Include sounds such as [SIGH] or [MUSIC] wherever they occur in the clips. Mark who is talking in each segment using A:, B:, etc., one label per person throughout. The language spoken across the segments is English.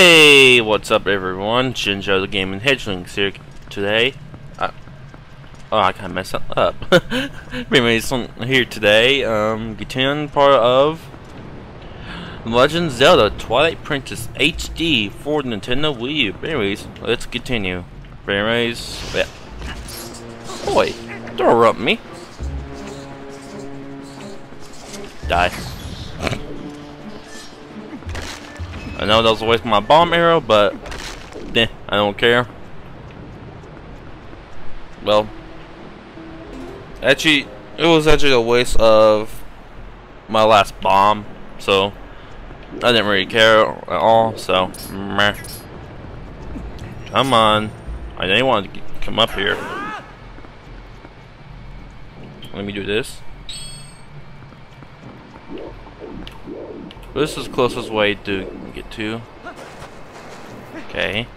A: Hey, what's up everyone? Shinjo the Gaming Hedgelynx here today. Oh, I kinda messed up. [LAUGHS] Anyways, here today, um, continuing part of Legend Zelda Twilight Princess HD for Nintendo Wii U. Anyways, let's continue. Anyways, yeah. Boy, don't interrupt me. Die. I know that was a waste of my bomb arrow, but eh, I don't care. Well, actually, it was actually a waste of my last bomb, so I didn't really care at all. So, meh. come on, I didn't want to come up here. Let me do this. This is the closest way to get to. Okay. [CLEARS THROAT]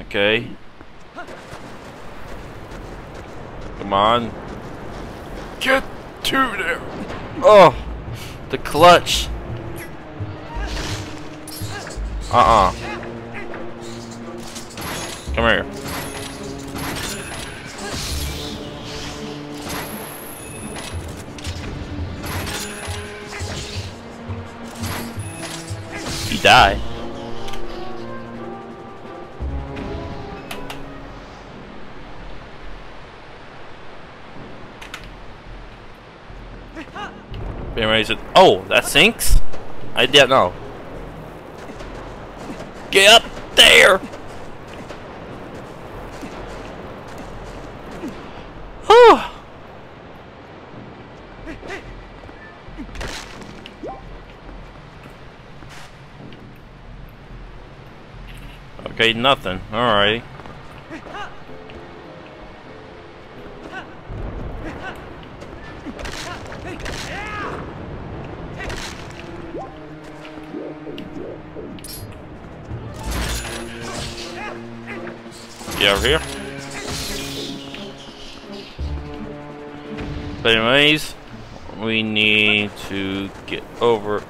A: Okay. Come on. Get to there. Oh, the clutch. Uh-uh. Come here. You die. Oh, that sinks? I didn't know. Get up there! Okay, nothing. Alright. Get over here. But anyways, we need to get over.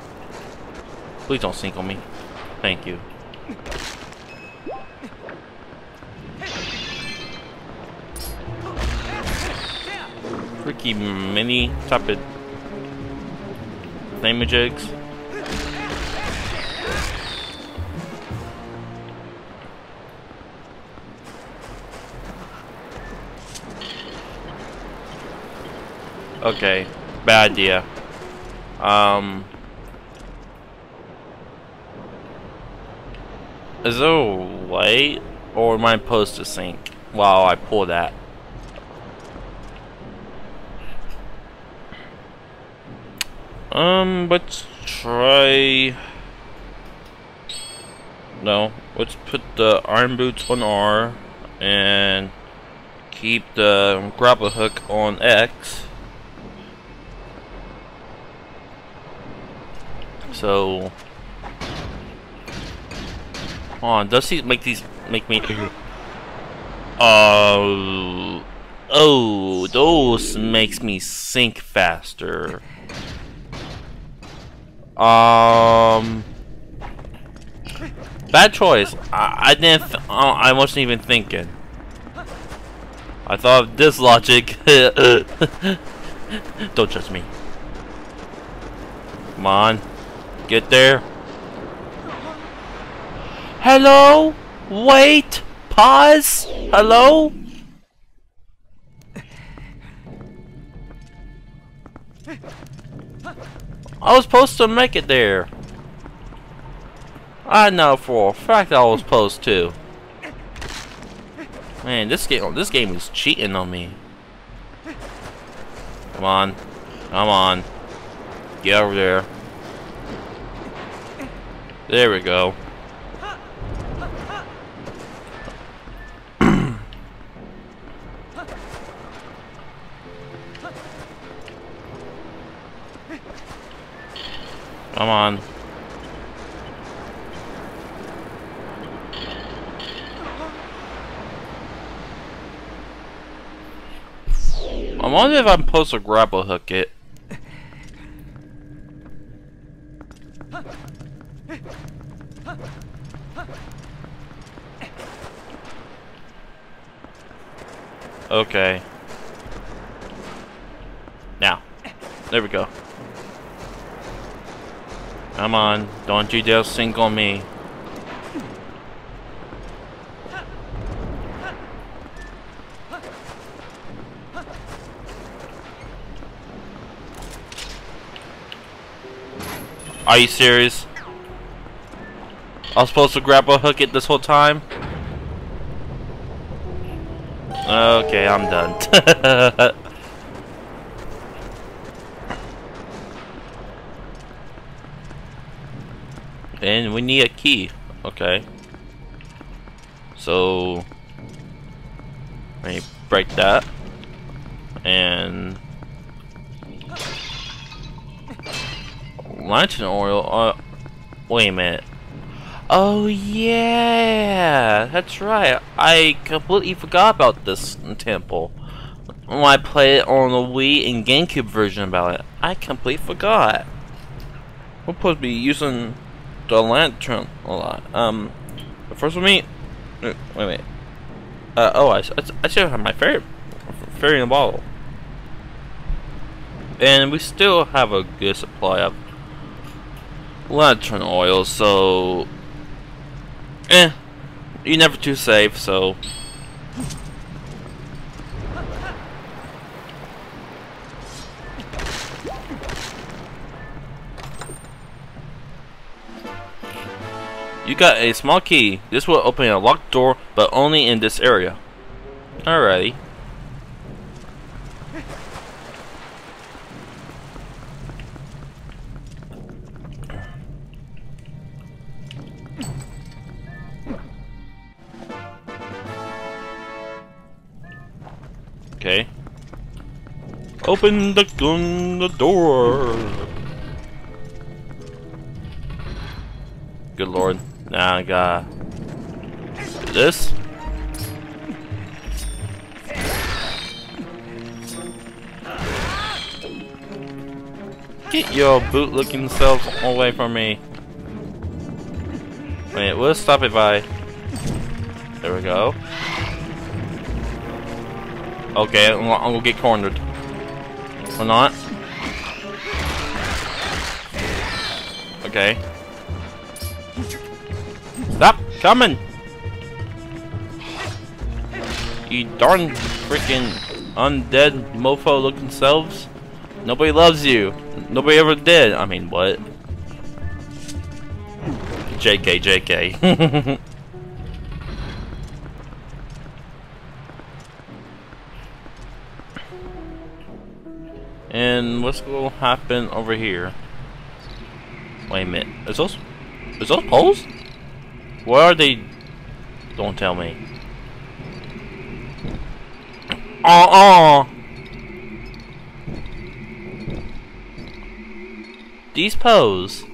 A: Please don't sink on me. Thank you. Freaky mini type of thingamajigs. Okay, bad idea. Um, is there a way, or I supposed to sink while I pull that? Um, let's try. No, let's put the iron boots on R and keep the grapple hook on X. So, on, does he make these make me? Oh, oh, those makes me sink faster. Um, bad choice. I, I didn't. I wasn't even thinking. I thought of this logic. [LAUGHS] Don't trust me. Come on. Get there. Hello? Wait. Pause. Hello? I was supposed to make it there. I know for a fact I was supposed to. Man, this game this game is cheating on me. Come on. Come on. Get over there. There we go. Come on. I wonder if I'm supposed to grapple hook it. Okay. Now. There we go. Come on. Don't you dare sink on me. Are you serious? I was supposed to grapple hook it this whole time? Okay, I'm done. [LAUGHS] and we need a key. Okay. So let me break that. And lantern oil. Uh, wait a minute. Oh yeah, that's right. I completely forgot about this temple. When I played it on the Wii and GameCube version about it, I completely forgot. We're supposed to be using the lantern a lot. Um, the first one, me. Wait, wait. Uh, oh, I, I still have my fairy, fairy in the bottle, and we still have a good supply of lantern oil. So Eh, you're never too safe, so... You got a small key. This will open a locked door, but only in this area. Alrighty. Okay. Open the, gun, the door. Good lord. Now I got this. Get your boot looking self away from me. Wait, will stop if I... There we go. Okay, I'm gonna get cornered. Or not. Okay. Stop coming! You darn freaking undead mofo looking selves. Nobody loves you. Nobody ever did. I mean, what? JK, JK. [LAUGHS] And what's going to happen over here? Wait a minute. Is those, is those Poes? Where are they? Don't tell me. Uh-uh! These Poes.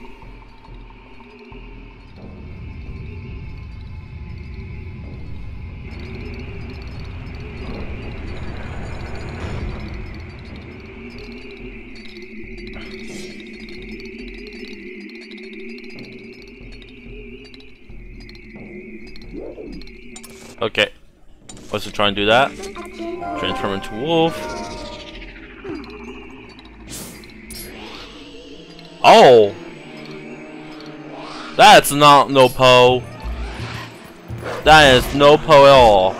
A: Okay. Let's try and do that. Transform into wolf. Oh! That's not no Poe. That is no Poe at all.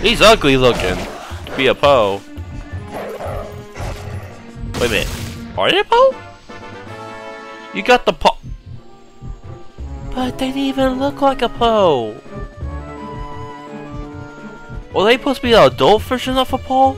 A: He's ugly looking. To be a Poe. Wait a minute. Are they Poe? You got the Poe- But they didn't even look like a Poe! Were they supposed to be adult version of a Poe?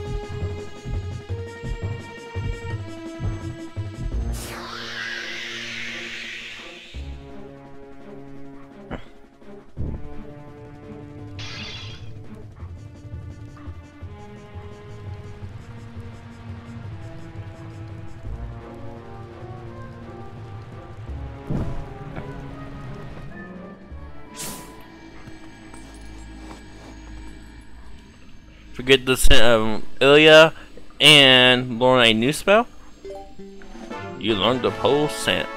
A: Get the scent of Ilia and learn a new spell. You learned the Poe scent.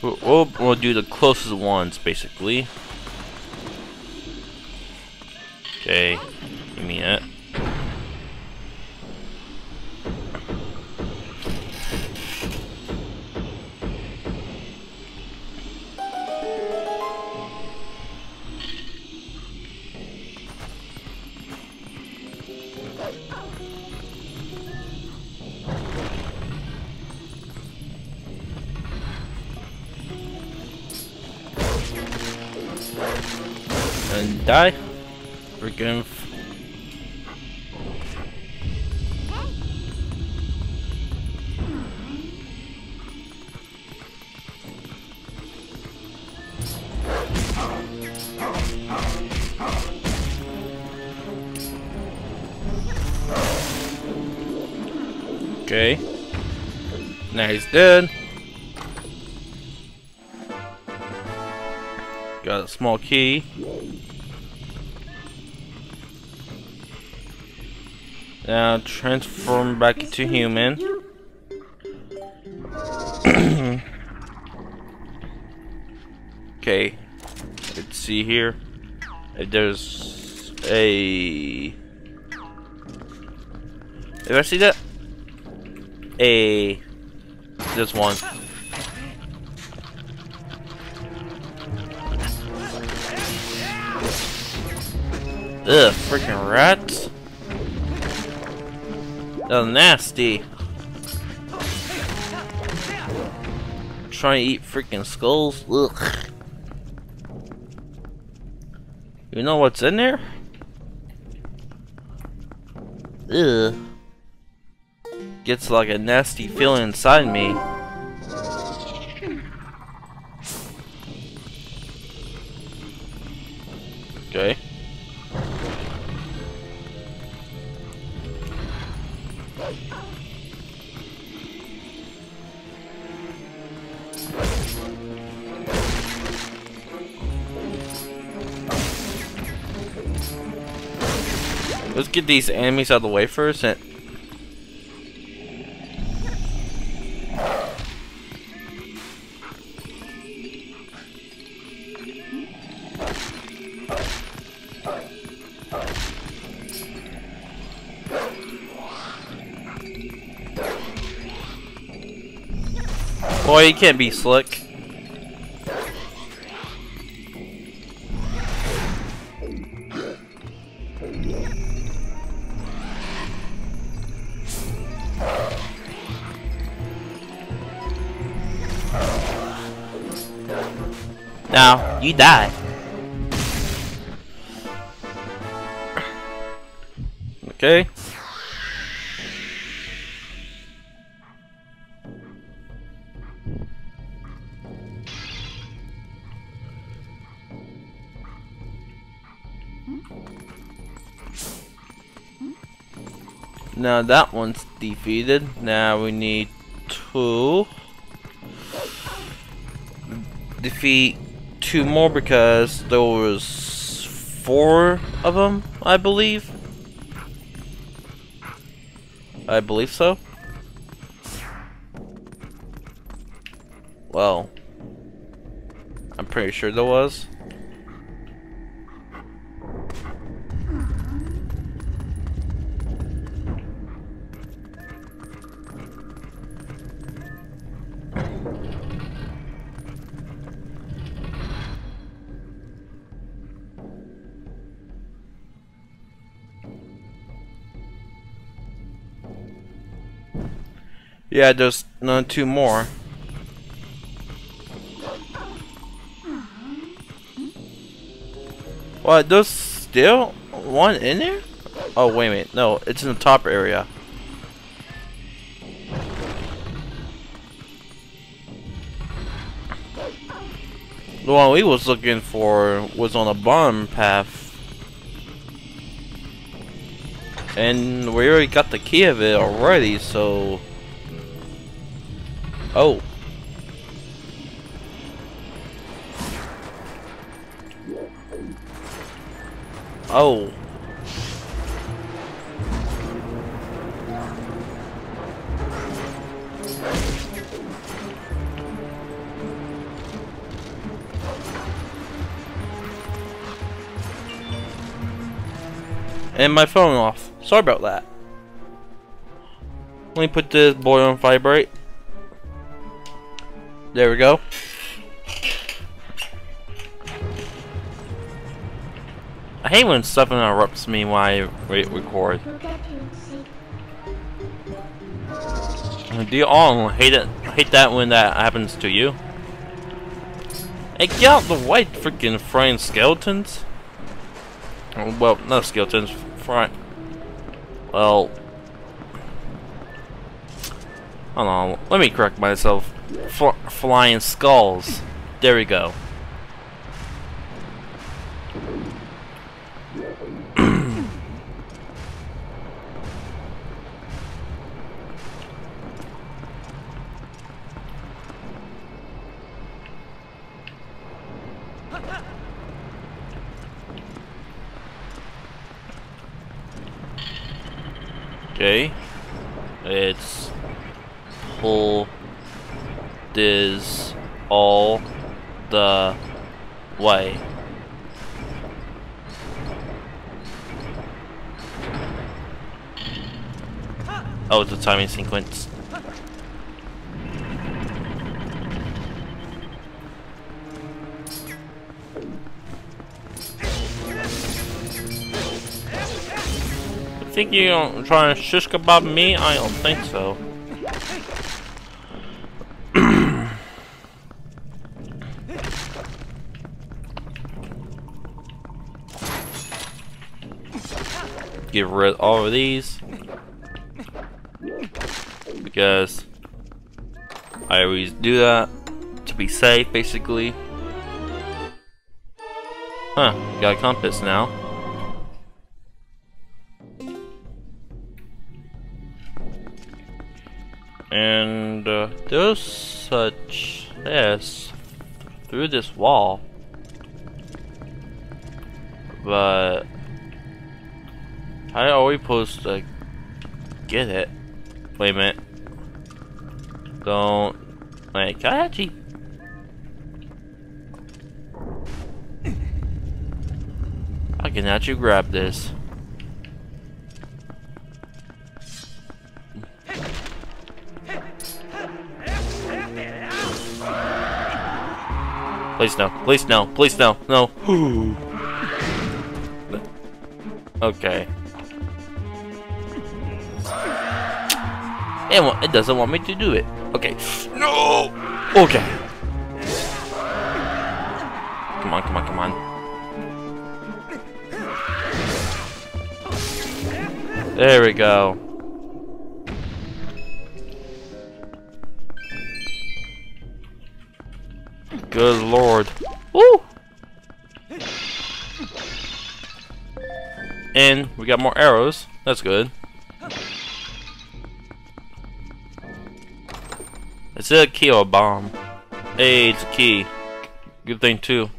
A: We'll, we'll, we'll do the closest ones, basically. Dead. Got a small key. Now transform back to human. [CLEARS THROAT] okay. Let's see here. If there's a If I see that a there's one. Ugh, freaking rats. That's nasty. Trying to eat freaking skulls. Ugh. You know what's in there? Ugh. Gets like a nasty feeling inside me. Okay. Let's get these enemies out of the way first and Boy, you can't be slick. Now, you die. Now that one's defeated. Now we need to defeat two more because there was four of them, I believe. I believe so. Well, I'm pretty sure there was. Yeah, there's no two more. What, there's still one in there? Oh, wait a minute. No, it's in the top area. The one we was looking for was on a bottom path. And we already got the key of it already, so... Oh. Oh. And my phone off. Sorry about that. Let me put this boy on vibrate. There we go. I hate when stuff interrupts me while I re record. Do you all hate it? Hate that when that happens to you? Hey, get out the white freaking frying skeletons! Oh, well, not skeletons, frying. Well, hold on. Let me correct myself. Flying skulls. There we go. [CLEARS THROAT] Okay. It's pull this all the way. Oh, a timing sequence. I think you're trying to shish kebab me? I don't think so. Get rid of all of these. Because I always do that to be safe, basically. Huh, got a compass now. And uh, there's such this through this wall. But how are we supposed to get it? Wait a minute. Don't wait, can I actually I can actually grab this. Please no. Please no. Please no. No. [SIGHS] okay. And it doesn't want me to do it. Okay. No! Okay. Come on, come on, come on. There we go. Good lord. Woo! And we got more arrows. That's good. Is it a key or a bomb? Hey, it's a key. Good thing too.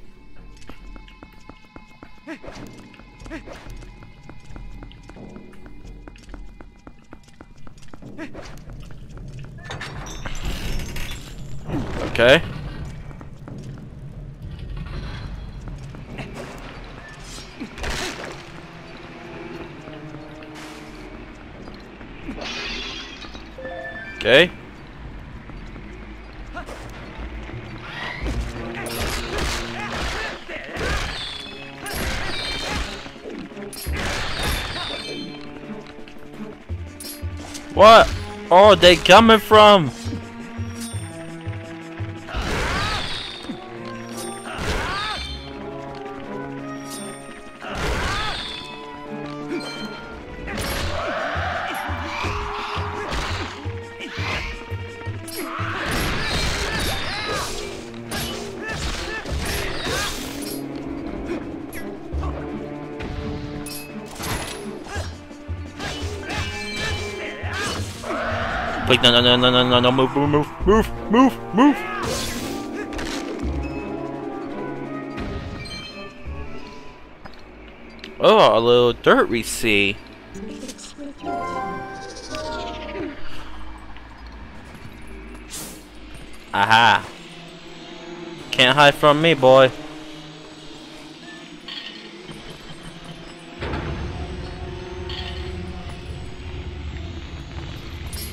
A: Oh, they coming from? No, no, no, no, no, no, no, move, move, move, move, move, move. Oh, a little dirt we see. Aha. Can't hide from me, boy.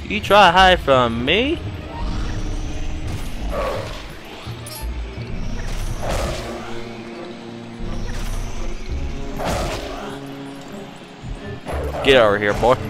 A: You try hide from me? Get over here, boy.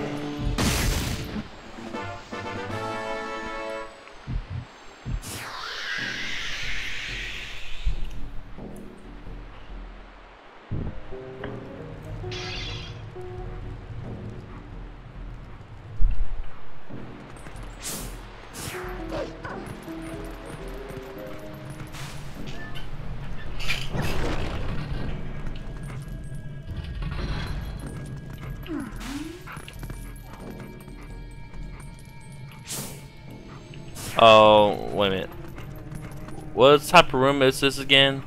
A: Is this again?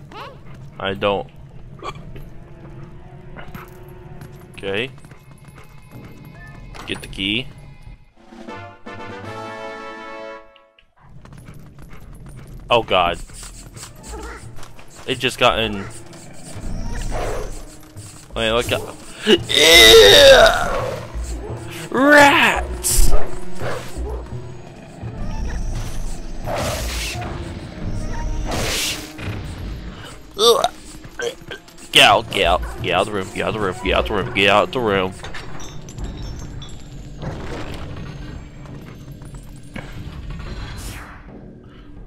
A: I don't. Okay. Get the key. Oh god. It just got in. Wait, look at. [GASPS] Yeah! Rats! Get out, get out, get out of the room, get out of the room, get out of the room, get out of the room.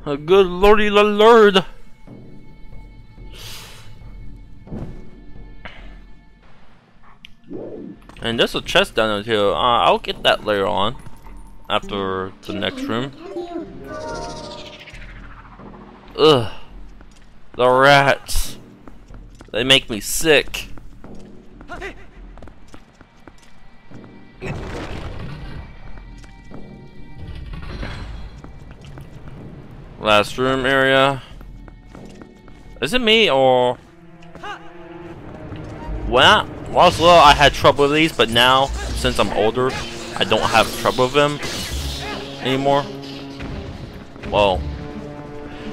A: A good lordy la lord. And there's a chest down there too. Uh, I'll get that later on. After the next room. Ugh. The rats. They make me sick. Last room area. Is it me or... I was little, I had trouble with these, but now, since I'm older, I don't have trouble with them anymore. Well,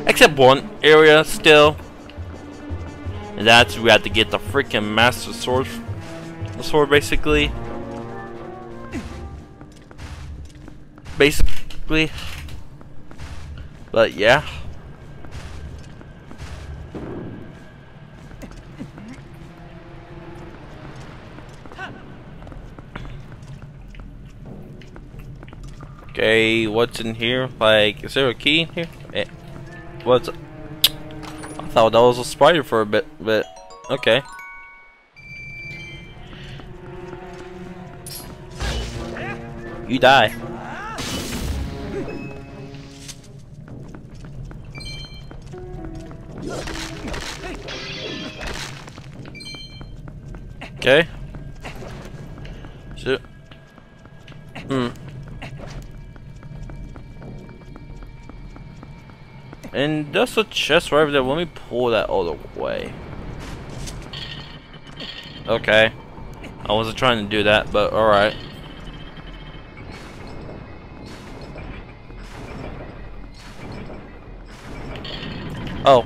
A: except one area still. And that's we had to get the freaking master sword, the sword basically. Basically. But yeah. Okay, what's in here? Like, is there a key in here? Eh, what's... Thought that was a spider for a bit, but... Okay. You die. Okay. So, hmm. And there's a chest right over there. Let me pull that all the way. Okay. I wasn't trying to do that, but alright. Oh.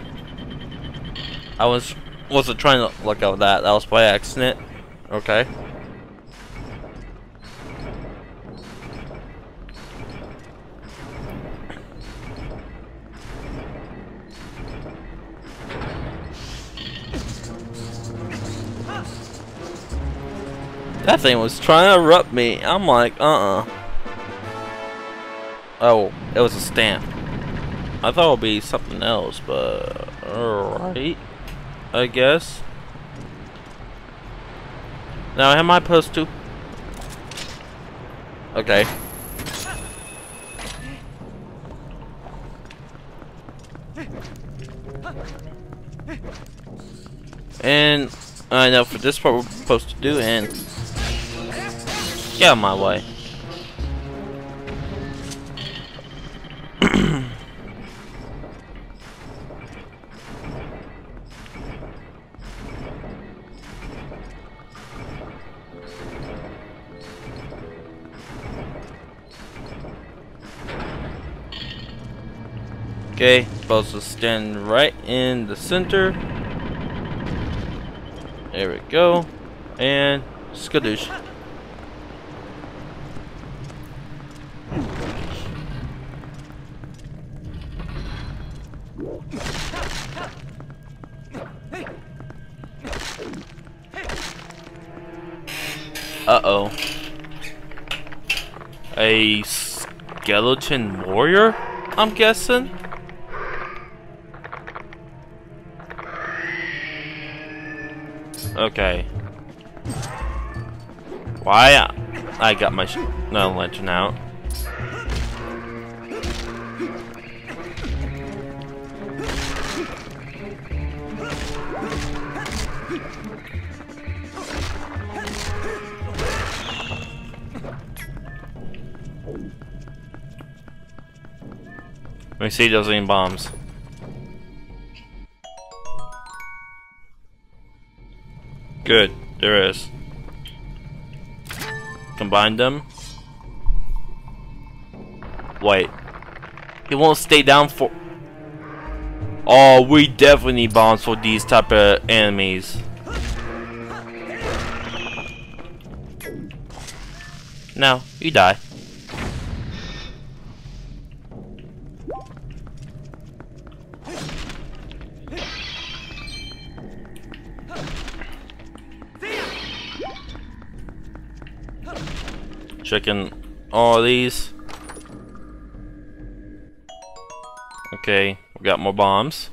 A: I was wasn't trying to look at that. That was by accident. Okay. Thing was trying to erupt me. I'm like, uh-uh. Oh, it was a stamp. I thought it would be something else, but... Alright. I guess. Now, am I supposed to? Okay. And I know for this part we're supposed to do and Get out of my way. [CLEARS THROAT] okay, supposed to stand right in the center. There we go. And skadoosh. Uh-oh. A skeleton warrior, I'm guessing? Okay. Why? I got my no lantern out. See those any bombs. Good, there is. Combine them. Wait. He won't stay down for... Oh, we definitely need bombs for these type of enemies. No, you die. Checking all these. Okay, we got more bombs.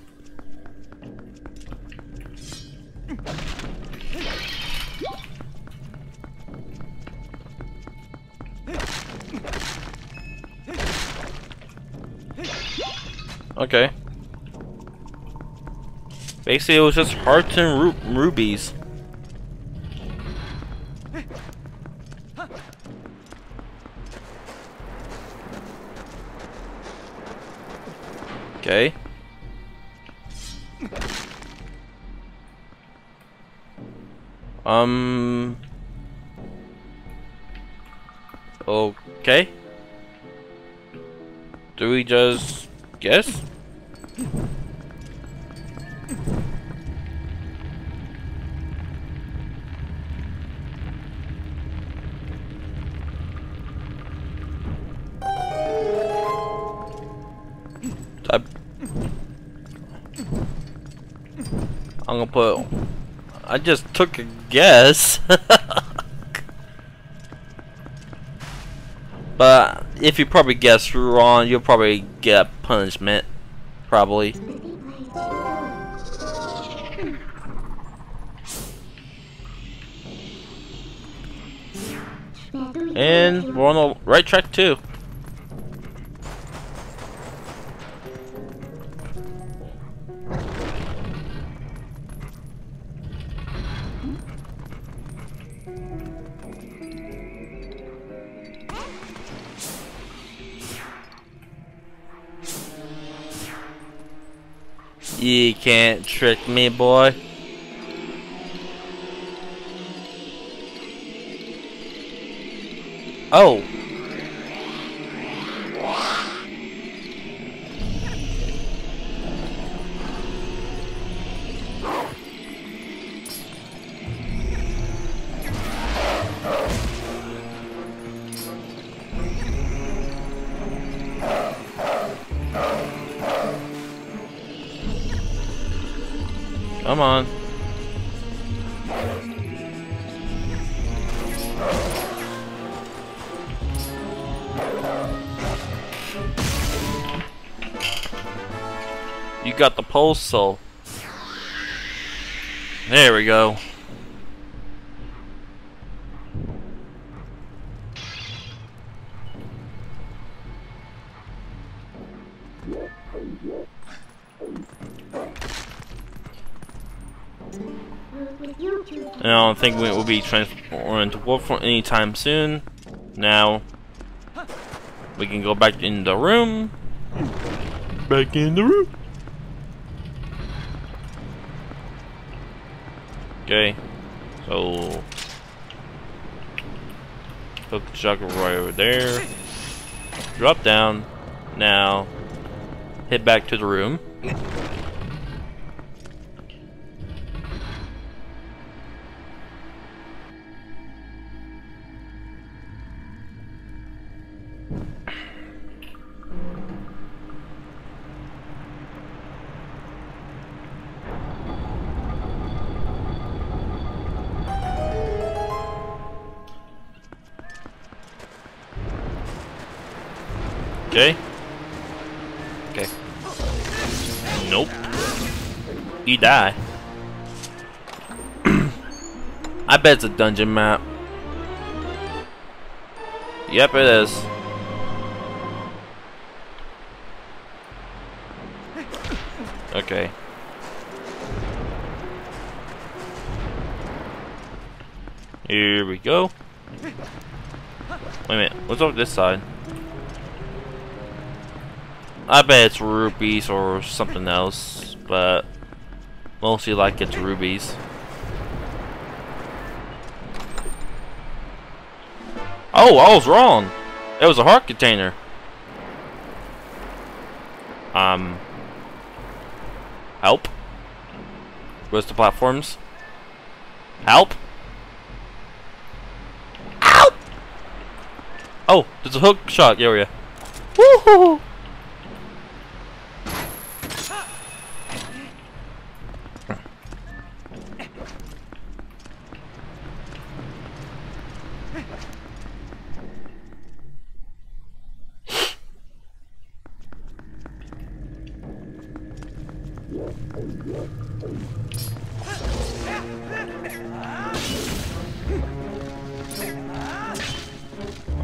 A: Okay. Basically, it was just hearts and ru rubies. Okay. Um. Okay. Do we just guess? Just took a guess. [LAUGHS] but if you probably guess wrong, you'll probably get punishment. Probably. And we're on the right track too. Can't trick me, boy. Oh. You got the Poe's soul. There we go. I don't think we will be transformed into Wolfram anytime soon. Now, we can go back in the room. Back in the room. Okay, so hook the chakra right over there. Drop down. Now, head back to the room. Bet it's a dungeon map. Yep, it is. Okay. Here we go. Wait a minute, what's over this side? I bet it's rupees or something else, but mostly like it's rubies. Oh, I was wrong. It was a heart container. Um. Help. Where's the platforms? Help. Help. Oh, there's a hook shot area. Woohoo!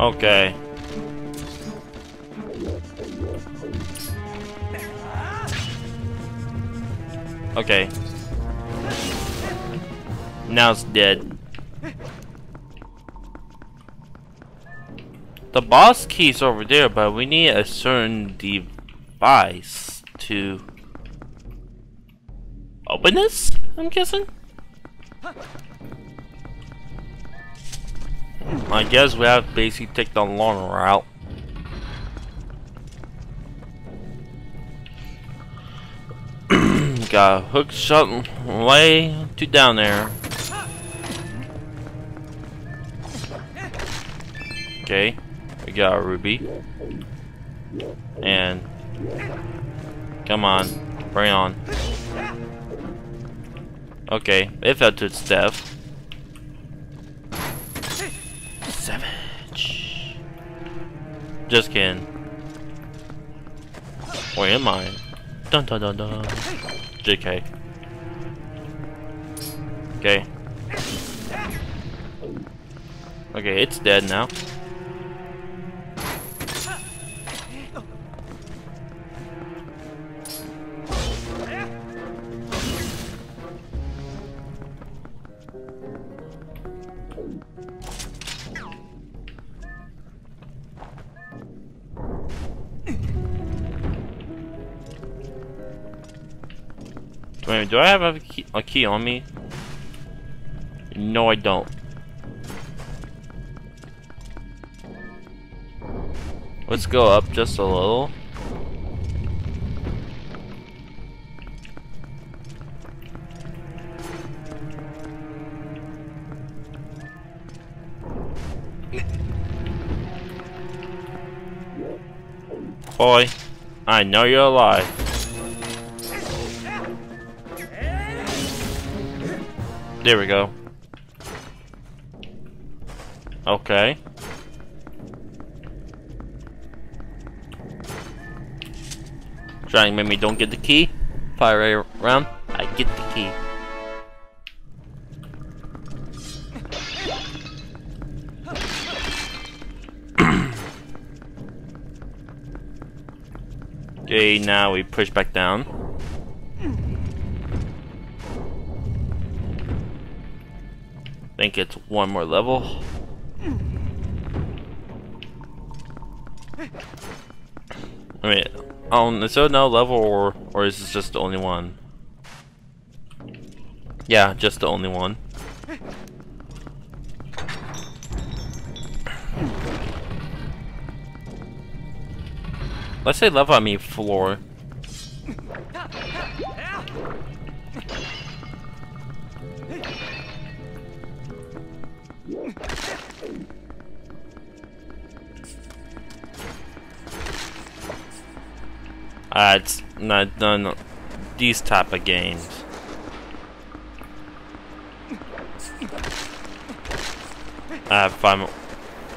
A: Okay. Okay. Now it's dead. The boss key's over there, but we need a certain device to open this, I'm guessing? I guess we have to basically take the long route. [CLEARS THROAT] Got a hook shot way to down there. Okay, we got a ruby. And come on, bring on. Okay, it fell to its death. Just kidding. Where am I? Dun dun dun dun. JK. Okay. Okay, it's dead now. Do I have a key, a key on me? No, I don't. Let's go up just a little. [LAUGHS] Boy, I know you're alive. There we go. Okay. Trying to make me don't get the key. Fire around. I get the key. [COUGHS] okay, now we push back down. Think it's one more level. I mean, um, is there no level or or is this just the only one? Yeah, just the only one. Let's say level, I mean floor. Uh, it's not none these type of games. I find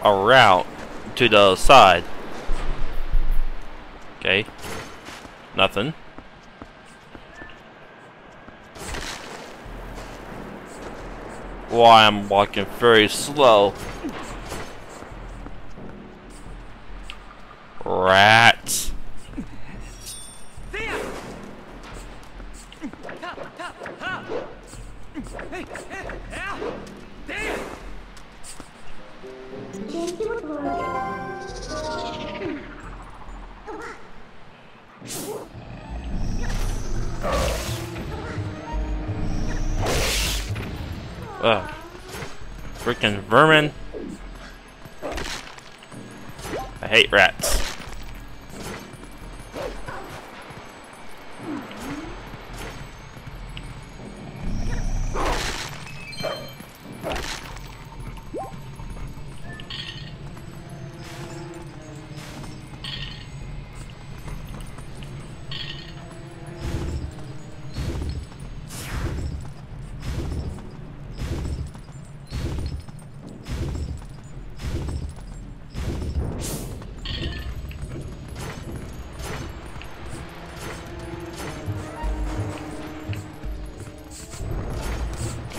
A: a route to the other side. Okay. Nothing. Why I'm walking very slow.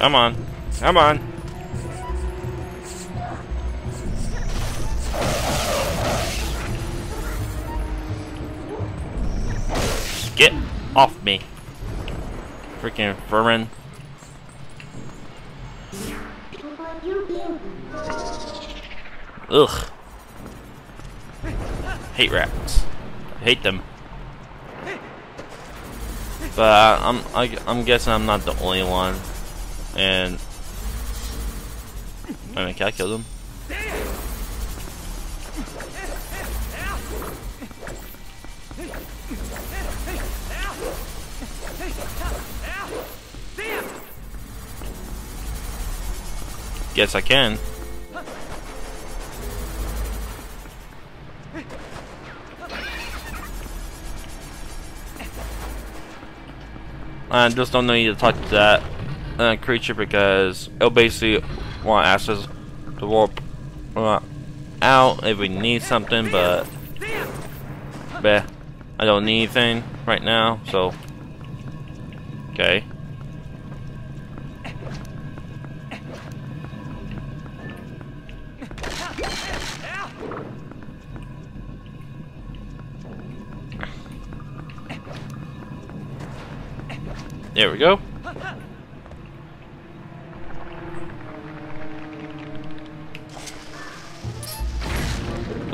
A: Come on. Come on. Get off me. Freaking vermin. Ugh. Hate rats. I hate them. But I'm I, I'm guessing I'm not the only one. And I mean, I kill them? Guess I can. I just don't know need to talk to that uh, creature because it'll basically want us to warp uh, out if we need something, but but I don't need anything right now, so okay. There we go.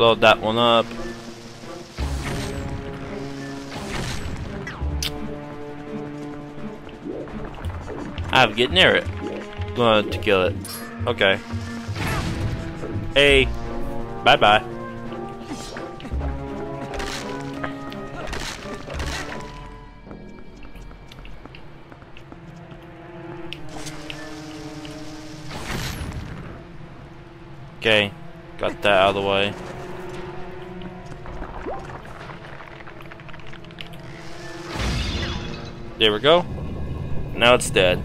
A: Load that one up. I have to get near it. Going to kill it. Okay. Hey. Bye bye. Okay. Got that out of the way. There we go. Now it's dead.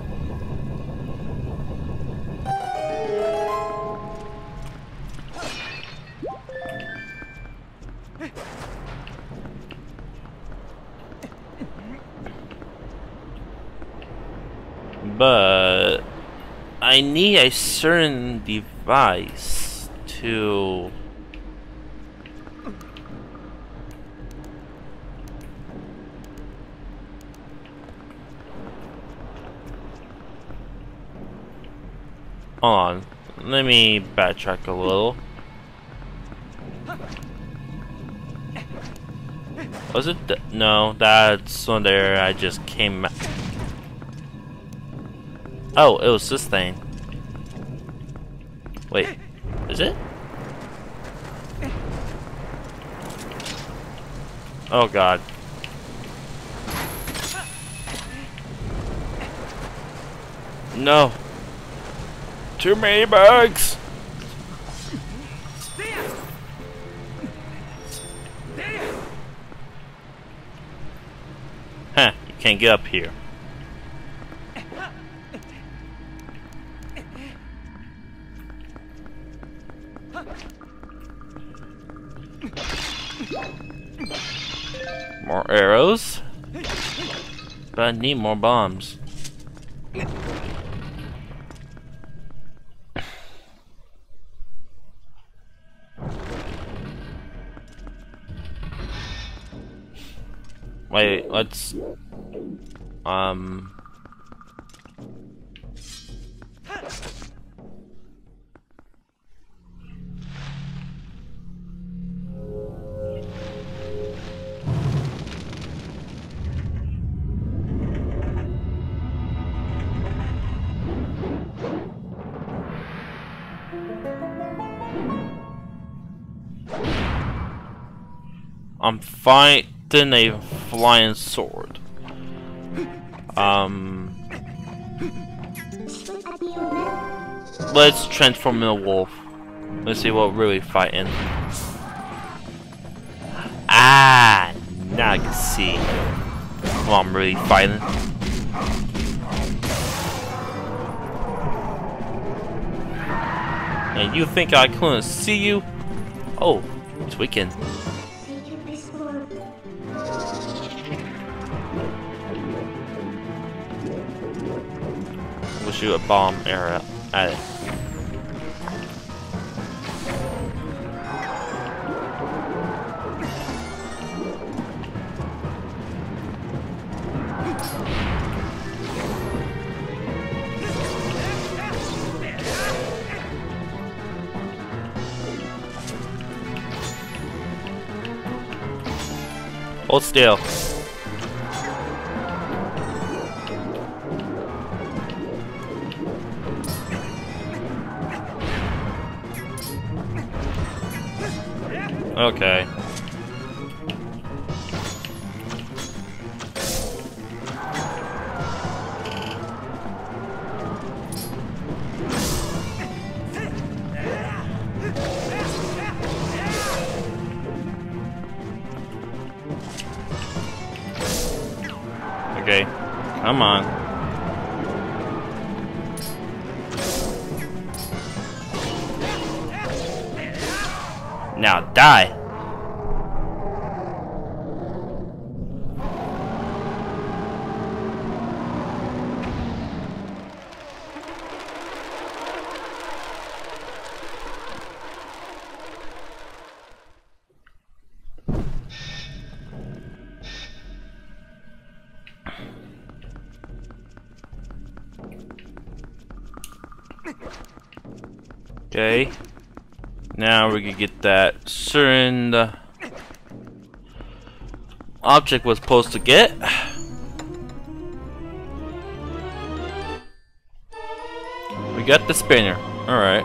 A: But I need a certain device to Hold on. Let me backtrack a little. Was it? Th no, that's one there. I just came. Oh, it was this thing. Wait, is it? Oh god. No. Too many bugs! Huh, you can't get up here. More arrows. But I need more bombs. Wait, let's... Um... I'm fighting a flying sword. Um, let's transform in a wolf. Let's see what really fighting. Ah, now I can see what I'm really fighting. And you think I couldn't see you? Oh, it's weekend. Shoot a bomb arrow at it. Hold still. Okay. Now we can get that certain uh, object was supposed to get. We got the spinner. Alright.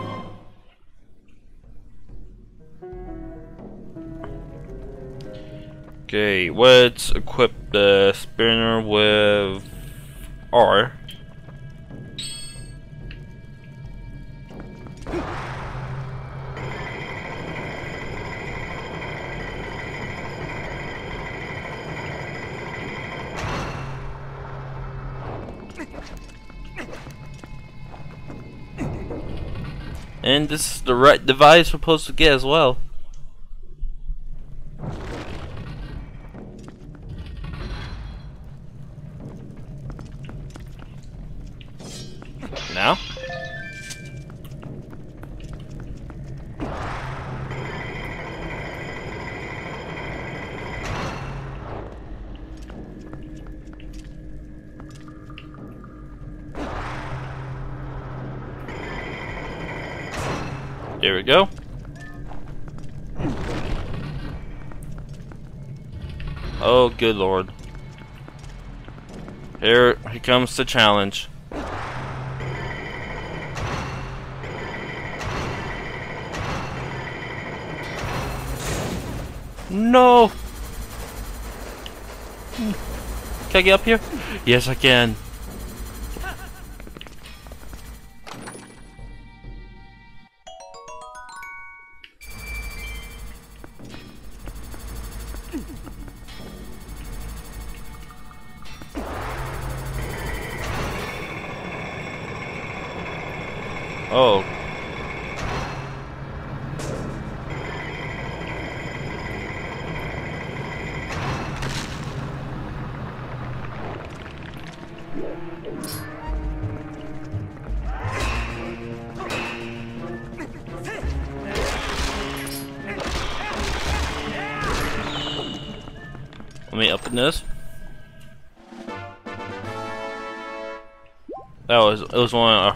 A: Okay, let's equip the spinner with R. And this is the right device we're supposed to get as well. Good lord. Here, here comes the challenge. No! Can I get up here? Yes, I can.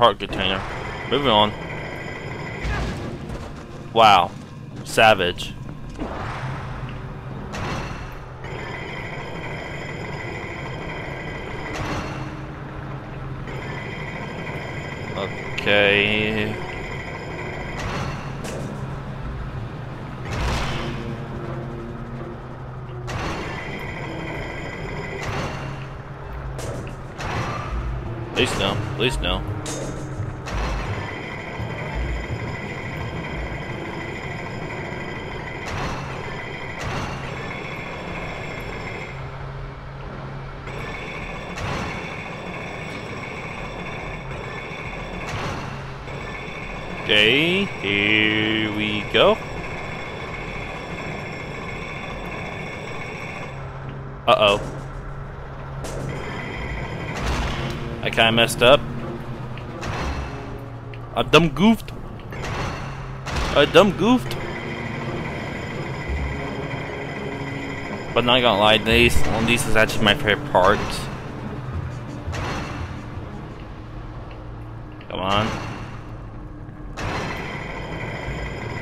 A: Heart container. Moving on. Wow. Savage. Messed up. I dumb goofed. I dumb goofed. But not gonna lie, these one these is actually my favorite part. Come on.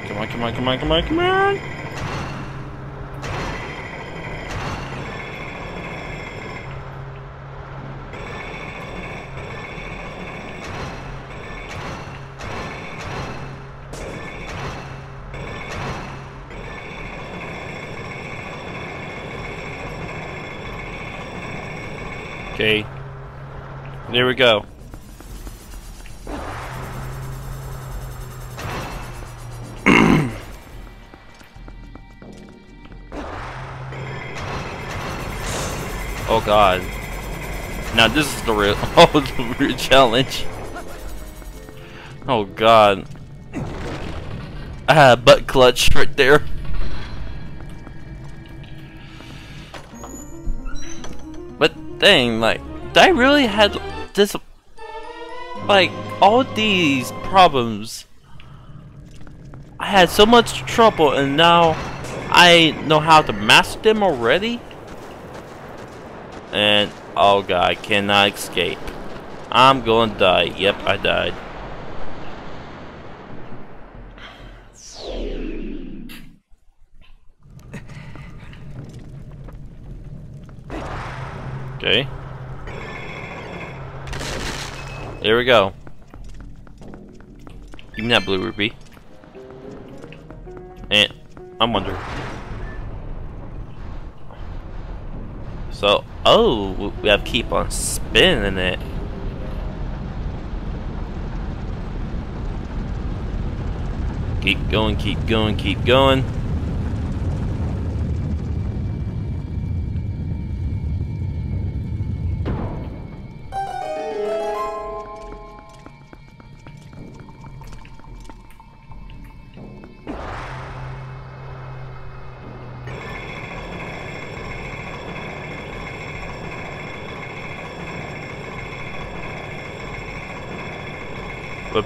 A: Come on, come on, come on, come on, come on! Okay. There we go. oh god. Now this is the real [LAUGHS] oh [LAUGHS] the real challenge. Oh god. I had a butt clutch right there. But dang, like, I really had like, all these problems. I had so much trouble, and now I know how to master them already. And, oh god, I cannot escape. I'm gonna die. Yep, I died. We go. Give me that blue ruby. And I'm wondering. So, oh, we have to keep on spinning it. Keep going, keep going, keep going.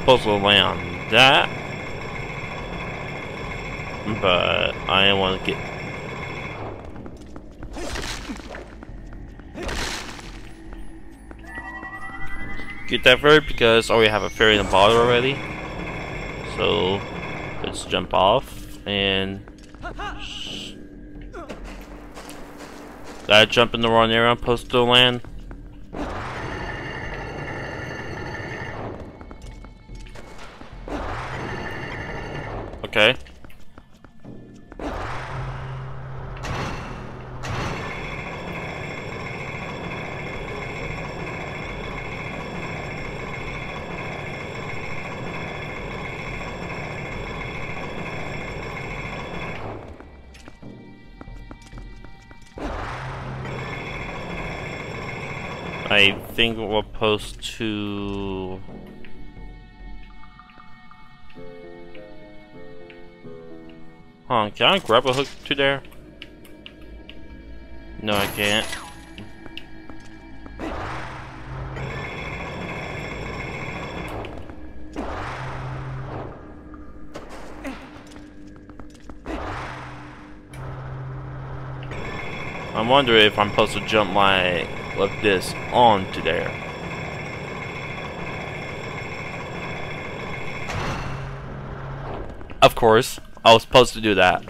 A: Supposed to land on that. But I want to get... Get that first because I already have a fairy in the bottle already. So, let's jump off and... [LAUGHS] Did I jump in the wrong area I'm supposed to land? think we're supposed to... Huh, can I grab a hook to there? No, I can't. I'm wondering if I'm supposed to jump like like this onto there. Of course, I was supposed to do that.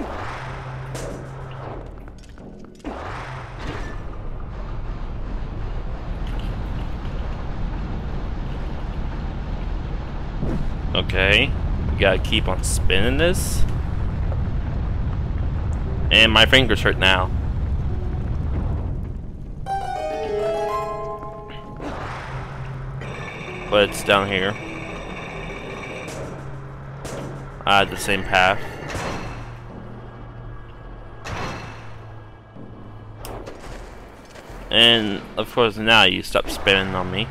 A: Okay, we gotta keep on spinning this. And my fingers hurt now. But it's down here. I had the same path. And of course now you stop spinning on me.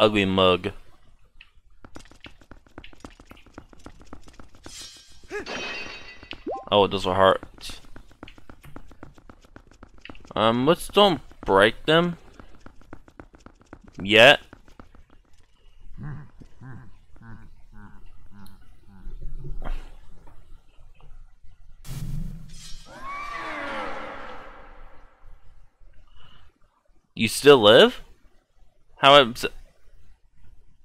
A: Ugly mug. Oh, those are hearts. Um, let's don't break them. Yet. You still live? How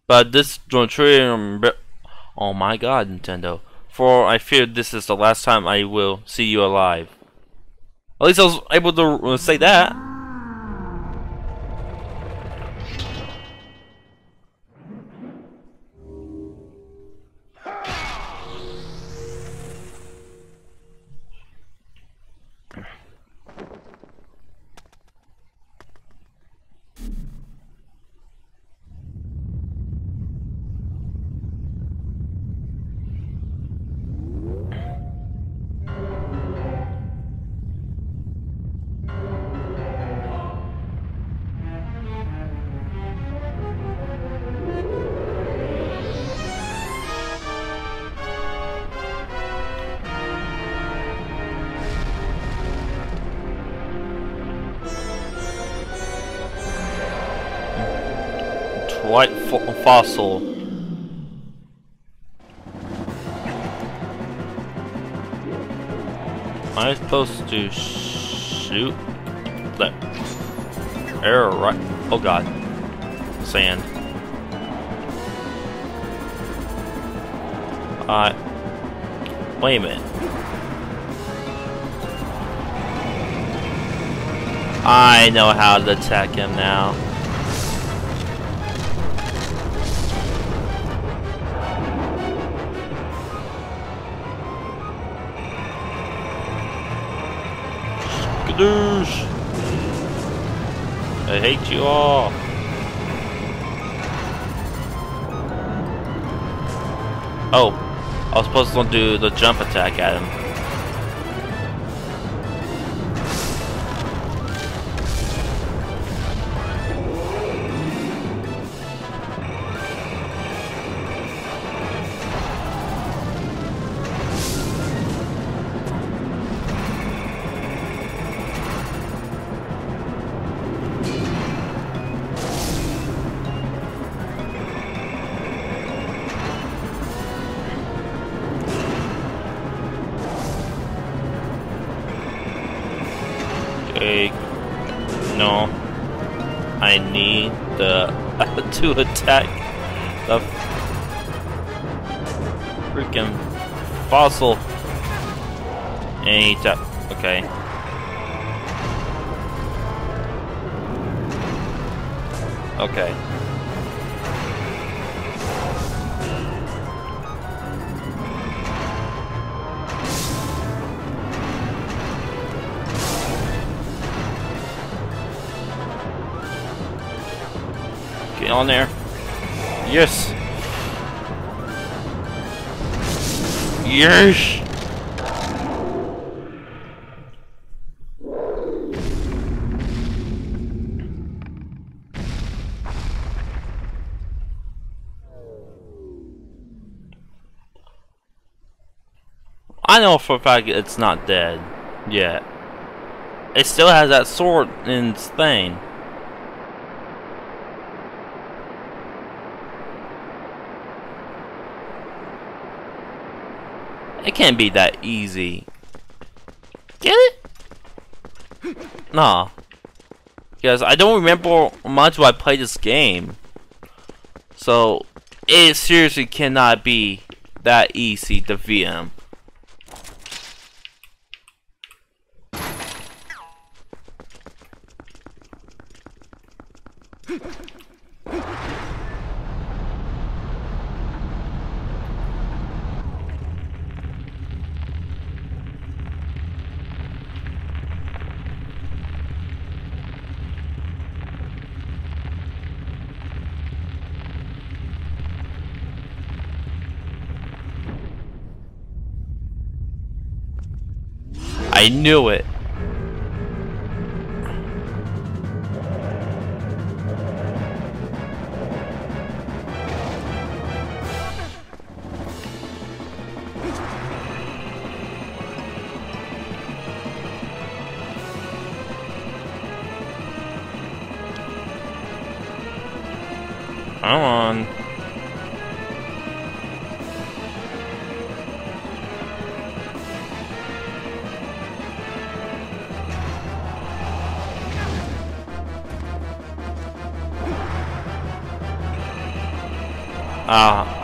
A: but this Jonturium Oh my god, Nintendo. For I fear this is the last time I will see you alive. At least I was able to uh, say that. Fossil. Am I supposed to shoot that arrow right? Oh god. Sand. Uh, wait a minute. I know how to attack him now. Douche! I hate you all! Oh, I was supposed to do the jump attack at him. To attack the freaking fossil. And he. Okay. Okay. On there. Yes. Yes. I know for a fact it's not dead yet. It still has that sword in its thing. It can't be that easy. Get it? Nah. Because I don't remember much when I played this game. So, it seriously cannot be that easy to VM. I knew it.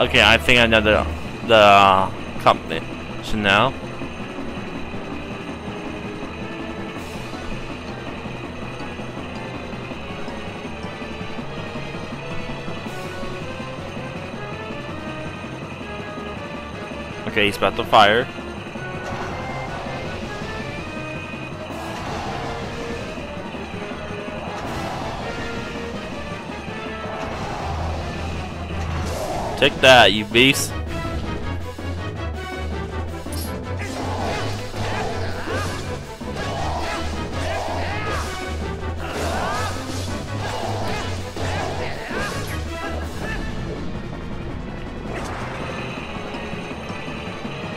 A: Okay, I think I know the, the uh, company. Chanel. Okay, he's about to fire. Take that, you beast.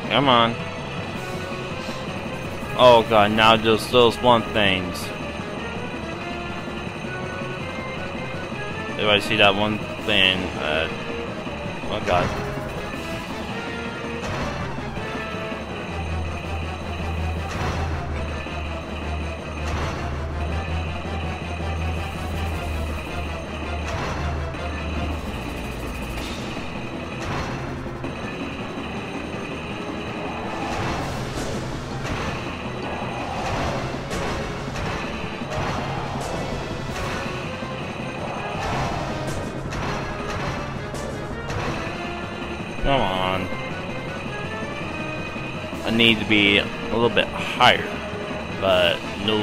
A: Come on. Oh god, now just those one things. If I see that one thing, uh, oh god. Need to be a little bit higher, but no.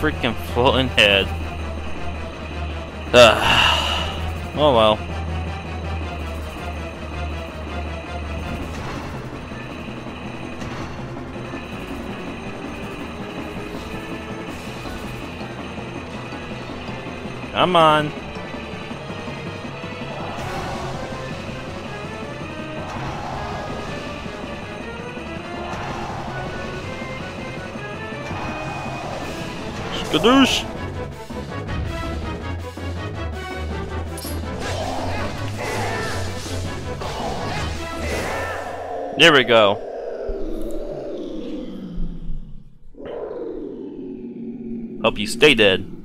A: Freaking floating head. Ugh. Oh well. Come on. Skadoosh! There we go. Hope you stay dead.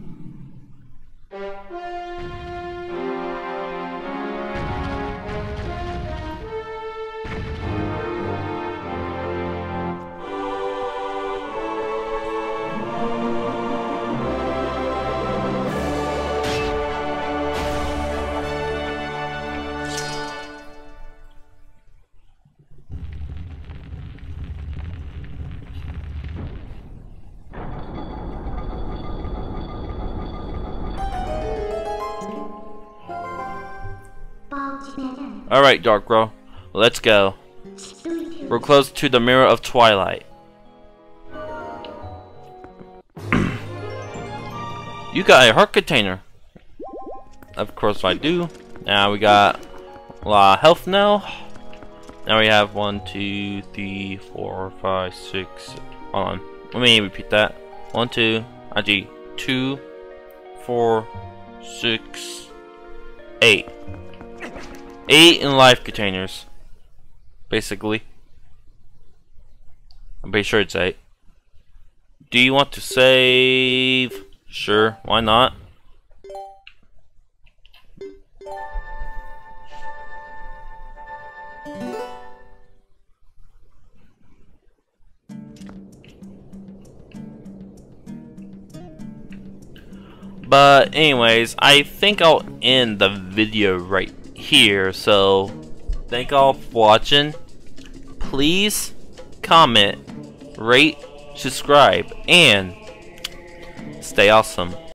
A: Alright, Darkro. Let's go. We're close to the Mirror of Twilight. [CLEARS THROAT] you got a heart container. Of course I do. Now we got a lot of health now. Now we have one, two, three, four, five, six. Hold on. Let me repeat that. One, two, actually, two, four, six, eight. Eight in life containers. Basically. I'm pretty sure it's eight. Do you want to save? Sure, why not? But anyways, I think I'll end the video right here. So thank all for watching. Please comment, rate, subscribe, and stay awesome.